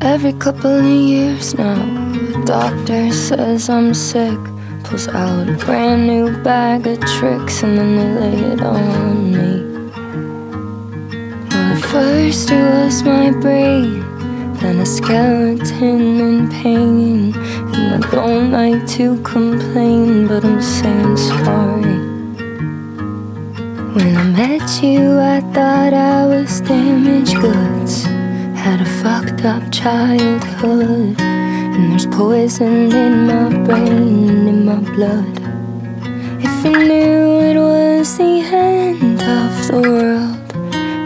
Every couple of years now, the doctor says I'm sick. Pulls out a brand new bag of tricks and then they lay it on me. Well, at first it was my brain, then a skeleton in pain. And I don't like to complain, but I'm saying sorry. When I met you, I thought I was damaged goods. Had a fucked up childhood, and there's poison in my brain and in my blood. If you knew it was the end of the world,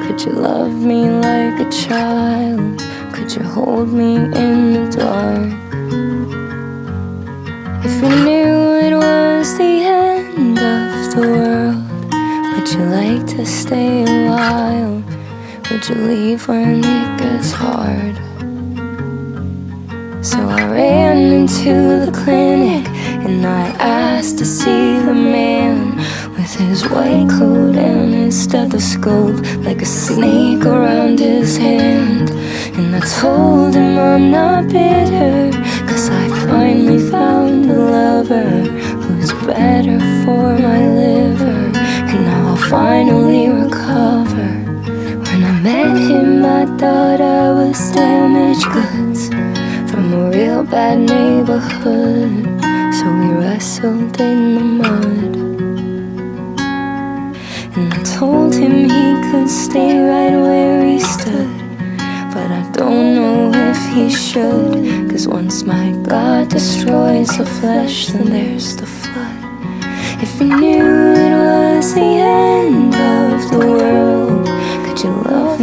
could you love me like a child? Could you hold me in the dark? If you knew it was the end of the world, would you like to stay a while? Would you leave when it gets hard? So I ran into the clinic and I asked to see the man with his white coat and his stethoscope like a snake around his hand. And I told him I'm not bitter, cause I finally found a lover Him, I thought I was damaged goods from a real bad neighborhood. So we wrestled in the mud. And I told him he could stay right where he stood. But I don't know if he should. Cause once my God destroys the flesh, then there's the flood. If he knew it was the end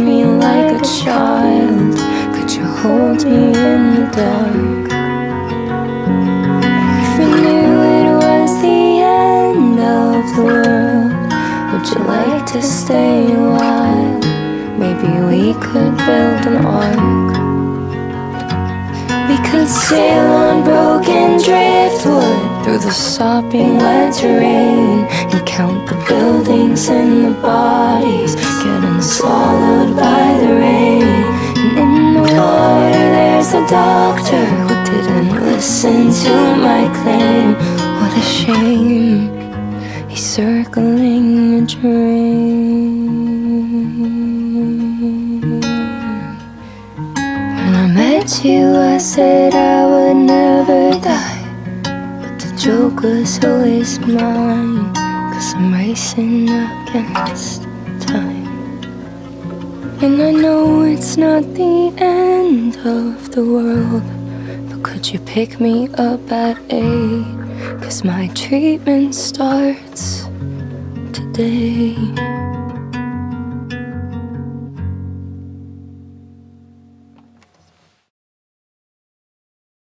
me like a child? Could you hold me in the dark? If you knew it was the end of the world, would you like to stay a while? Maybe we could build an ark. We could sail on broken driftwood through the sopping wet terrain and count the buildings in the bodies doctor who didn't listen to my claim. What a shame. He's circling a drain. When I met you, I said I would never die. But the joke was always mine. Cause I'm racing against time. And I know it's not the end of the world. But could you pick me up at eight? Cause my treatment starts today.